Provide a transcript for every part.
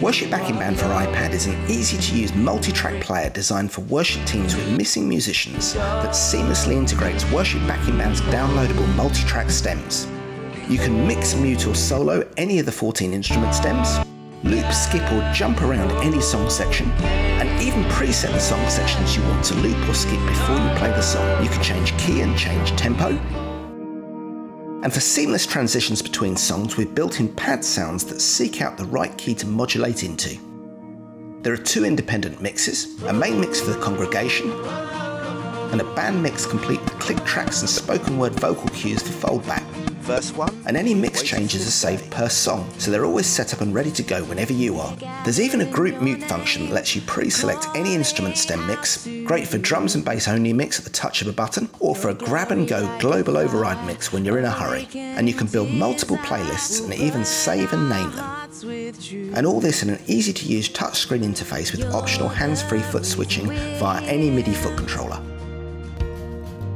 Worship Backing Band for iPad is an easy to use multi track player designed for worship teams with missing musicians that seamlessly integrates Worship Backing Band's downloadable multi track stems. You can mix, mute, or solo any of the 14 instrument stems, loop, skip, or jump around any song section, and even preset the song sections you want to loop or skip before you play the song. You can change key and change tempo, and for seamless transitions between songs, we've built in pad sounds that seek out the right key to modulate into. There are two independent mixes, a main mix for the congregation, and a band mix complete with click tracks and spoken word vocal cues for foldback verse 1, and any mix changes are saved per song, so they're always set up and ready to go whenever you are. There's even a group mute function that lets you pre-select any instrument stem mix, great for drums and bass only mix at the touch of a button, or for a grab and go global override mix when you're in a hurry. And you can build multiple playlists and even save and name them. And all this in an easy to use touchscreen interface with optional hands-free foot switching via any MIDI foot controller.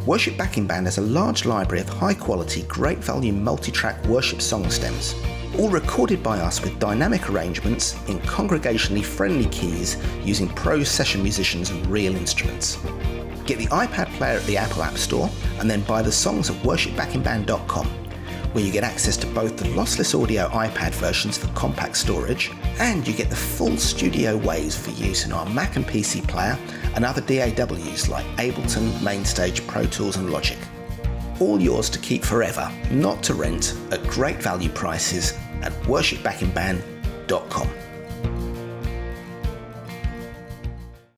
Worship Backing Band has a large library of high quality, great value multi track worship song stems, all recorded by us with dynamic arrangements in congregationally friendly keys using pro session musicians and real instruments. Get the iPad player at the Apple App Store and then buy the songs at worshipbackingband.com where you get access to both the lossless audio iPad versions for compact storage and you get the full studio WAVs for use in our Mac and PC player and other DAWs like Ableton, Mainstage, Pro Tools and Logic. All yours to keep forever, not to rent, at great value prices at worshipbackingband.com.